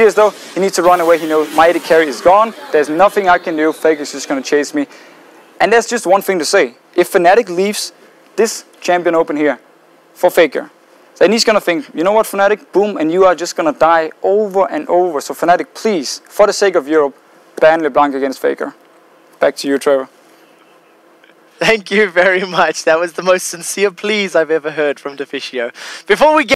is though he needs to run away. He knows my AD carry is gone. There's nothing I can do. Faker is just going to chase me. And there's just one thing to say. If Fnatic leaves this champion open here for Faker, then he's going to think, you know what, Fnatic? Boom, and you are just going to die over and over. So Fnatic, please, for the sake of Europe, ban LeBlanc against Faker. Back to you, Trevor. Thank you very much. That was the most sincere please I've ever heard from Deficio. Before we get